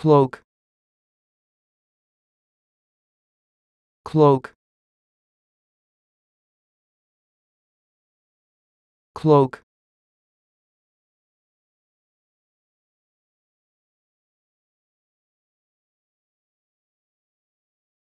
cloak. Cloak. Cloak.